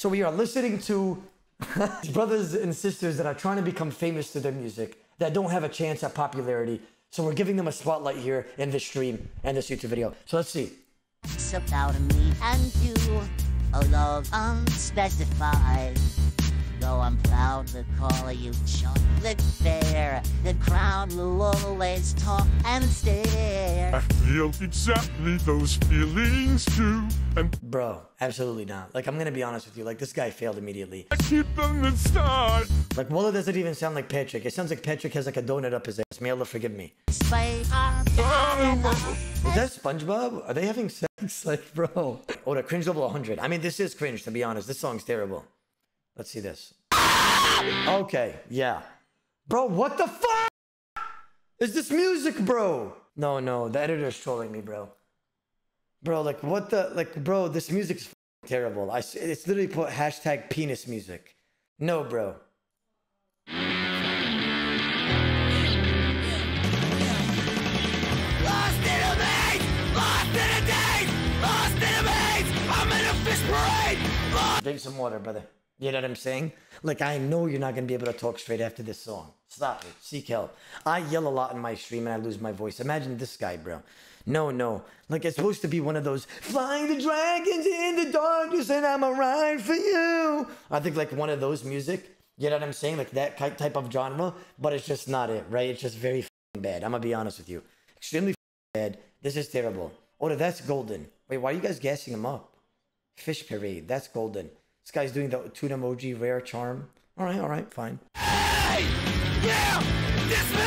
So we are listening to brothers and sisters that are trying to become famous through their music that don't have a chance at popularity. So we're giving them a spotlight here in this stream and this YouTube video. So let's see. about me and you, a love unspecified. Though I'm proud to call you chocolate fair, the crown will always talk and stare. I feel exactly those feelings too, and Bro, absolutely not. Like, I'm gonna be honest with you. Like, this guy failed immediately. I keep them inside. Like, Walla doesn't even sound like Patrick. It sounds like Patrick has like a donut up his ass. May Allah forgive me. Is that SpongeBob? Are they having sex? Like, bro. Oh, the cringe level 100. I mean, this is cringe, to be honest. This song's terrible. Let's see this. Okay, yeah. Bro, what the fuck? Is this music, bro? No, no, the editor's trolling me, bro. Bro, like, what the, like, bro, this music's f***ing terrible. I, it's literally put hashtag penis music. No, bro. Lost in a maze! Lost in a daze! Lost in a maze! I'm in a fish parade! Lost Drink some water, brother. You know what I'm saying? Like, I know you're not gonna be able to talk straight after this song. Stop it. Seek help. I yell a lot in my stream and I lose my voice. Imagine this guy, bro. No, no. Like, it's supposed to be one of those flying the dragons in the darkness and I'm a ride for you. I think, like, one of those music. You know what I'm saying? Like, that type of genre. But it's just not it, right? It's just very bad. I'm gonna be honest with you. Extremely bad. This is terrible. Oh, that's golden. Wait, why are you guys gassing him up? Fish parade. That's golden. This guy's doing the tuna emoji rare charm. All right, all right, fine. Hey! Yeah! This me!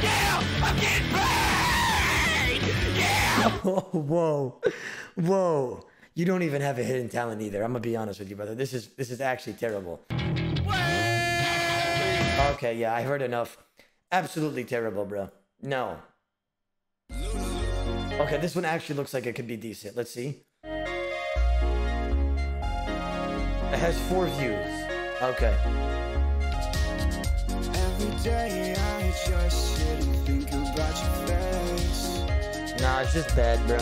Yeah! I'm getting paid! Yeah! Whoa, whoa. You don't even have a hidden talent either. I'm gonna be honest with you, brother. This is this is actually terrible. Okay, yeah, I heard enough. Absolutely terrible, bro. No. Okay, this one actually looks like it could be decent. Let's see. It has four views. Okay. Every day I just sit and think about your face. Nah, it's just bad, bro.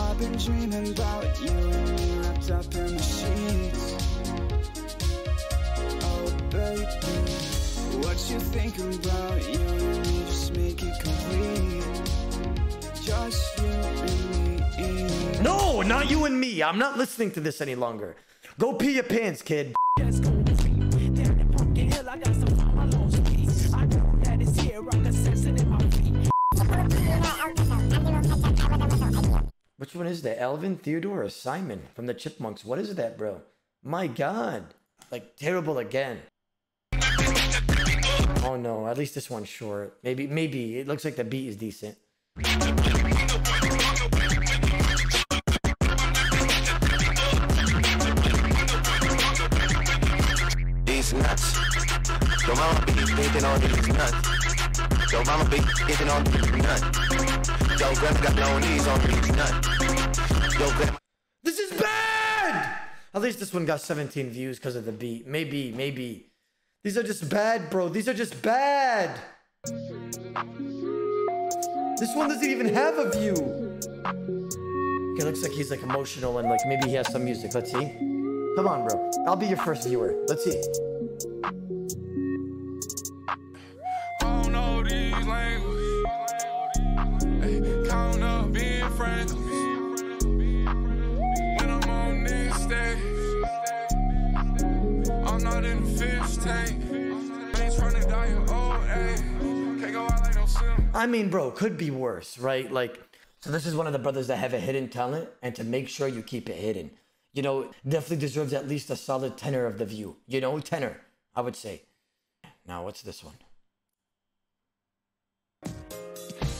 I've been dreaming about you and wrapped up in the sheets. Oh, baby, what you think about you and me just make it complete. Just you and me. No, not you and me. I'm not listening to this any longer. Go pee your pants, kid. Which one is that? Elvin, Theodore, or Simon from the Chipmunks? What is that, bro? My God. Like, terrible again. Oh no, at least this one's short. Maybe, maybe. It looks like the beat is decent. Nuts. Yo mama be thinking on these nuts. Yo mama be thinking on these nuts. Yo grandma got knees on these nuts. Yo grandma. This is bad! At least this one got 17 views because of the beat. Maybe, maybe. These are just bad, bro. These are just bad. This one doesn't even have a view. Okay, looks like he's like emotional and like maybe he has some music. Let's see. Come on, bro. I'll be your first viewer. Let's see. I mean, bro, could be worse, right? Like, so this is one of the brothers that have a hidden talent, and to make sure you keep it hidden, you know, definitely deserves at least a solid tenor of the view. You know, tenor, I would say. Now, what's this one?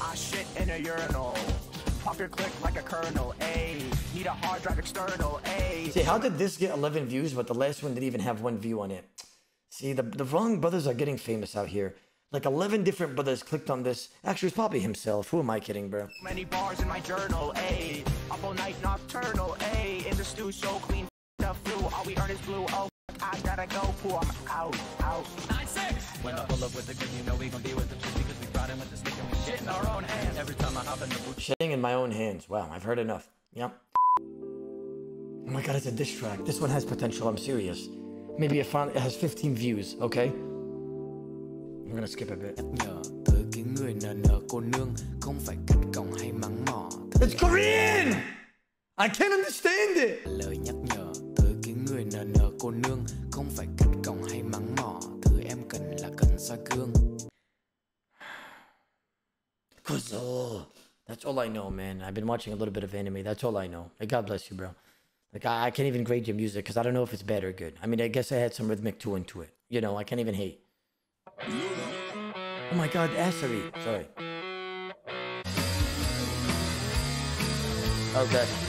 I shit in a urinal. Pop your click like a kernel, A. Need a hard drive external, A. See, how did this get 11 views, but the last one didn't even have one view on it? See, the, the wrong brothers are getting famous out here. Like 11 different brothers clicked on this. Actually, it's probably himself. Who am I kidding, bro? Many bars in my journal, A. Up all night nocturnal, A. In the stew so clean, the flu. All we earn is blue. Oh, I gotta go. Poo, I'm out, out. Nine six. When I pull up with the good, you know we gon' be with the truth because we brought in with the stick and we shit in our own hands. Every time I hop in the booth, Shedding in my own hands. Wow, I've heard enough. Yep. Oh my god, it's a diss track. This one has potential, I'm serious. Maybe it, finally, it has 15 views, okay? I'm gonna skip a bit. nhờ tới cái người nờ nờ cô nương không phải cất cổng hay mắng mỏ It's Korean! I can't understand it! lời nhắc nhở tới cái người nờ nờ cô nương không phải cất cổng hay mắng mỏ thứ em cần là cần soi gương oh, that's all I know, man. I've been watching a little bit of anime. That's all I know. God bless you, bro. Like, I, I can't even grade your music because I don't know if it's bad or good. I mean, I guess I had some rhythmic to into it. You know, I can't even hate. Oh my God, Asari. Sorry. Okay.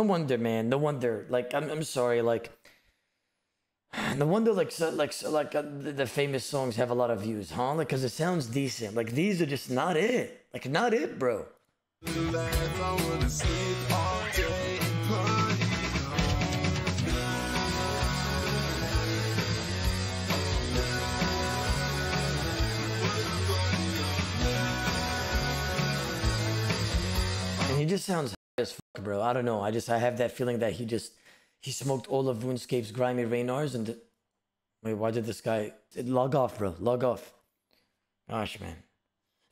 No wonder, man. No wonder. Like, I'm, I'm sorry. Like, no wonder, like, so, like, so, like, uh, the, the famous songs have a lot of views, huh? Like, cause it sounds decent. Like, these are just not it. Like, not it, bro. and he just sounds bro. I don't know. I just I have that feeling that he just he smoked all of RuneScape's grimy ranarrs and wait, why did this guy log off, bro? Log off. Gosh, man.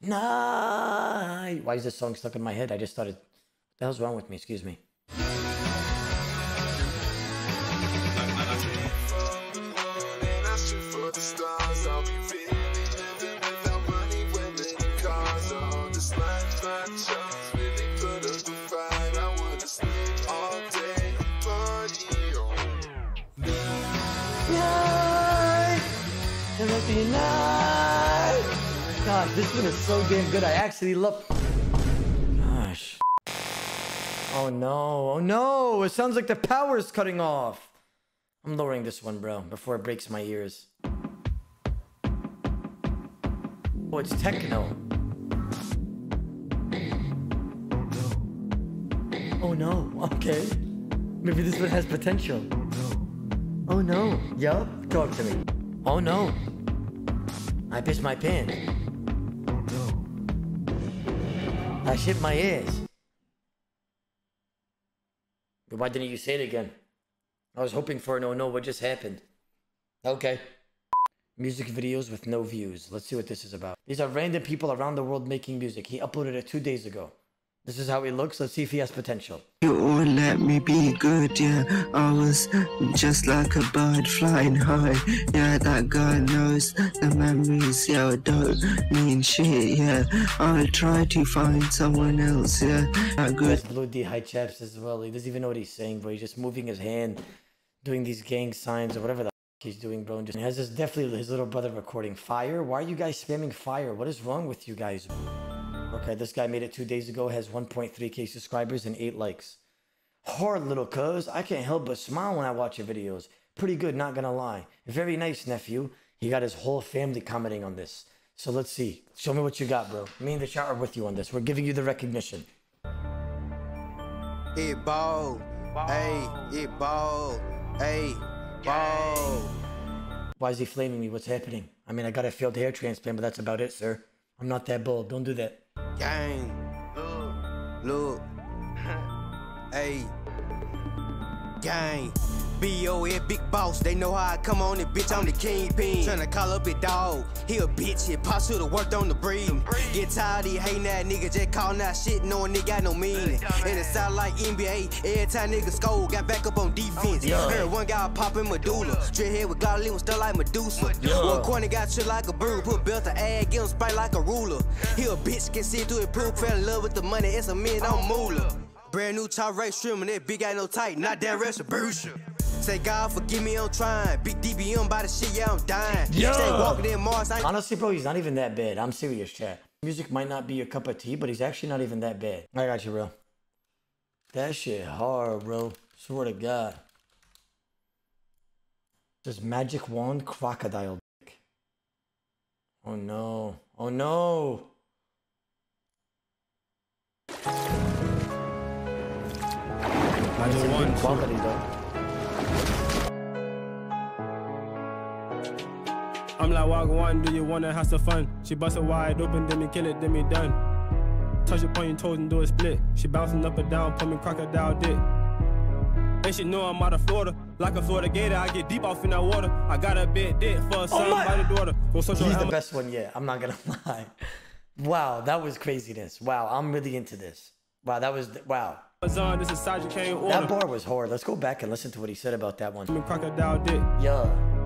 Nah. Why is this song stuck in my head? I just started. What the hell's wrong with me? Excuse me. 69. God, this one is so damn good. I actually love... Gosh. Oh no, oh no! It sounds like the power is cutting off. I'm lowering this one, bro, before it breaks my ears. Oh, it's techno. Oh no, okay. Maybe this one has potential. Oh no, yup, talk to me. Oh no, I pissed my pants. I shit my. But why didn't you say it again? I was hoping for an oh no, what just happened? Okay. Music videos with no views. Let's see what this is about. These are random people around the world making music. He uploaded it two days ago. This is how he looks. Let's see if he has potential. You all let me be good, yeah. I was just like a bird flying high. Yeah, that guy knows the memories, yeah, don't mean shit, yeah. I'll try to find someone else, yeah. That good. That's Blue D high chaps as well. He doesn't even know what he's saying, bro. He's just moving his hand, doing these gang signs or whatever the f- he's doing, bro. And just has this definitely his little brother recording fire. Why are you guys spamming fire? What is wrong with you guys? Okay, this guy made it two days ago, has 1.3k subscribers and eight likes. Hard little cuz. I can't help but smile when I watch your videos. Pretty good, not gonna lie. Very nice, nephew. He got his whole family commenting on this. So let's see. Show me what you got, bro. Me and the chat are with you on this. We're giving you the recognition. It ball, hey, it ball, hey, ball. Why is he flaming me? What's happening? I mean, I got a failed hair transplant, but that's about it, sir. I'm not that bold. Don't do that. Gang, look, hey, gang. B.O.N. big boss, they know how I come on it, bitch, I'm the kingpin. Tryna call up a dog, he a bitch, it pops should've worked on the breed. Get tired of hating that nigga, just calling that shit, knowing they got no meaning. And it sound like NBA, every time nigga score, got back up on defense. Yeah. Heard one guy popping medulla, straight head with godly was still like Medusa. Yeah. One corner got shit like a bird, put belt to ass, get him sprite like a ruler. He a bitch, can see through it, proof, fell in love with the money, it's a man, I'm moolah. Brand new top race streaming, that big ain't no tight, not that retribution. Say God forgive me, I'm trying. Big DBM by the shit, yeah, I'm dying. Yeah. Stay walking in Mars, I ain't Honestly, bro, he's not even that bad. I'm serious, chat. Music might not be your cup of tea, but he's actually not even that bad. I got you, bro. That shit hard, bro. Swear to God. Just magic wand crocodile dick. Oh no. Oh no. I It's just in want good quality though. I'm like, walk one, do you wanna have some fun? She bust it wide open, then me kill it, then me done. Touch it, point your toes and do a split. She bouncing up and down, put me crocodile dick. And she know I'm out of Florida. Like a Florida gator, I get deep off in that water. I got a big dick for a son by the daughter. Go social He's the best one yet. I'm not gonna lie. Wow, that was craziness. Wow, I'm really into this. Wow, that was wow. Amazon, this is Sajid Kane order. That bar was hard. Let's go back and listen to what he said about that one. Crocodile dick. Yeah.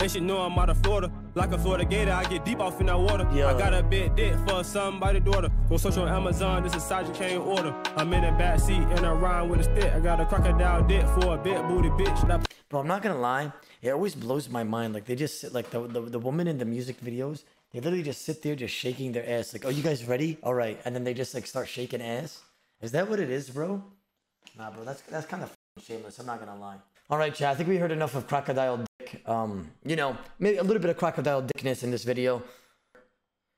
And she know I'm out of Florida. Like a Florida gator, I get deep off in that water. Yeah. I got a big dick for a the daughter. Go search on Amazon, this is Sajid Kane order. I'm in the back seat and I rhyme with a stick. I got a crocodile dick for a big booty bitch. Bro, I'm not gonna lie. It always blows my mind. Like they just sit like the, the the woman in the music videos. They literally just sit there just shaking their ass. Like, oh, you guys ready? All right, and then they just like start shaking ass. Is that what it is, bro? Nah, bro. That's that's kind of shameless. I'm not gonna lie. All right, chat. I think we heard enough of crocodile Um, you know, maybe a little bit of crocodile dickness in this video.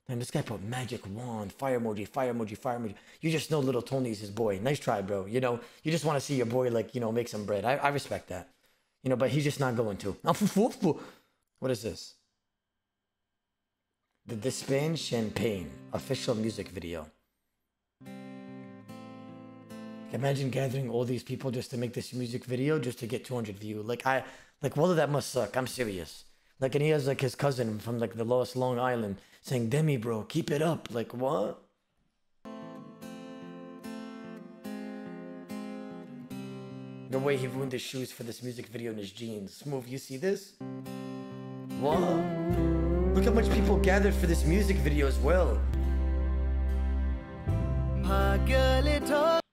And this guy put magic wand, fire emoji, fire emoji, fire emoji. You just know little Tony's his boy. Nice try, bro. You know, you just want to see your boy like you know make some bread. I, I respect that. You know, but he's just not going to. What is this? The Dispan Champagne official music video. Imagine gathering all these people just to make this music video just to get 200 views. Like I, like well, that must suck. I'm serious. Like, and he has like his cousin from like the lowest Long Island saying, "Demi, bro, keep it up." Like what? The way he ruined his shoes for this music video in his jeans. Smooth, you see this? What? Look how much people gathered for this music video as well.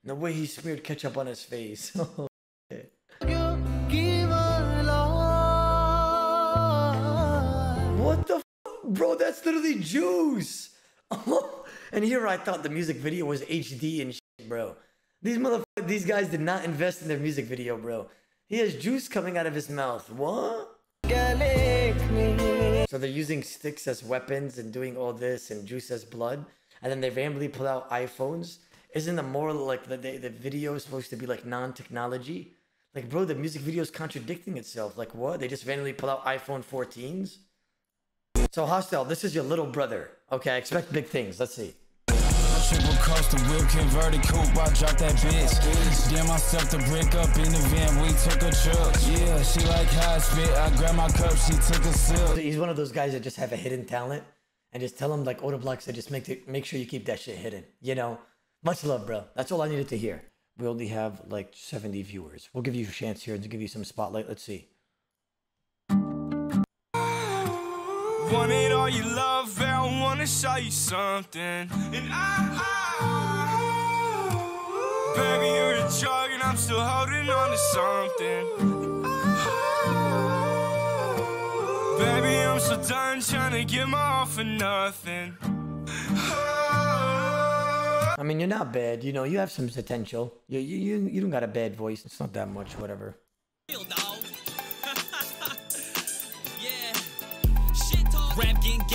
The way he smeared ketchup on his face. bro? That's literally juice. and here I thought the music video was HD and shit, bro. These motherfuckers, these guys did not invest in their music video, bro. He has juice coming out of his mouth. What? So they're using sticks as weapons and doing all this and juice as blood, and then they randomly pull out iPhones. Isn't the moral like the the, the video is supposed to be like non-technology? Like, bro, the music video is contradicting itself. Like, what? They just randomly pull out iPhone 14s. So, hostile, this is your little brother. Okay, I expect big things. Let's see. Triple coaster, whip converted coupe, I dropped that bitch. Damn myself to break up in the van, we took a trip. Yeah, she like how I spit, I grabbed my cup, she took a sip. He's one of those guys that just have a hidden talent and just tell him like Odablock said, just make the, make sure you keep that shit hidden. You know, much love, bro. That's all I needed to hear. We only have like 70 viewers. We'll give you a chance here to give you some spotlight. Let's see. Want it all you love, and I wanna show you something. And I, I baby, you're a drug, and I'm still holding on to something. Baby, I'm so done trying to get my all for nothing. I mean, you're not bad. You know, you have some potential. You, you, you, you don't got a bad voice. It's not that much, whatever.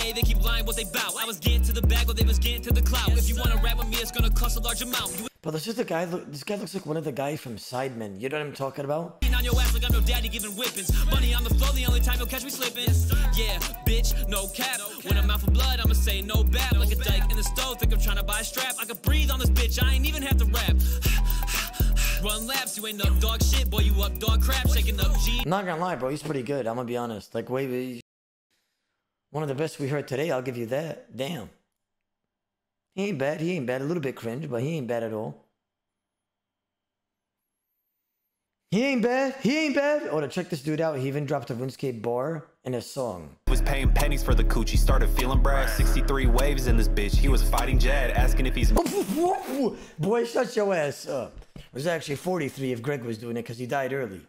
Rap getting gay, they keep lying what they bout. I was getting to the bag while they was getting to the clout. If you wanna rap with me, it's gonna cost a large amount. You But this is the guy. Look, this guy looks like one of the guys from Sidemen. You know what I'm talking about? on your ass like I'm your daddy giving whippings. Money on the floor, the only time you'll catch me slipping. Yeah, bitch, no cap. When I'm out for blood, I'ma say no bad. Like a dyke in the stove, think I'm trying to buy a strap. I can breathe on this bitch, I ain't even have to rap. Run laps, you ain't no dog shit, boy, you up dog crap, shaking up G. I'm not gonna lie, bro. He's pretty good. I'm gonna be honest. Like, wait, wait, one of the best we heard today. I'll give you that. Damn. He ain't bad. He ain't bad. A little bit cringe, but he ain't bad at all. He ain't bad. He ain't bad. Oh, to check this dude out, he even dropped a RuneScape bar in a song. Was paying pennies for the coochie, started feeling brad. 63 waves in this bitch. He was fighting Jad, asking if he's. Boy, shut your ass up. It was actually 43 if Greg was doing it because he died early.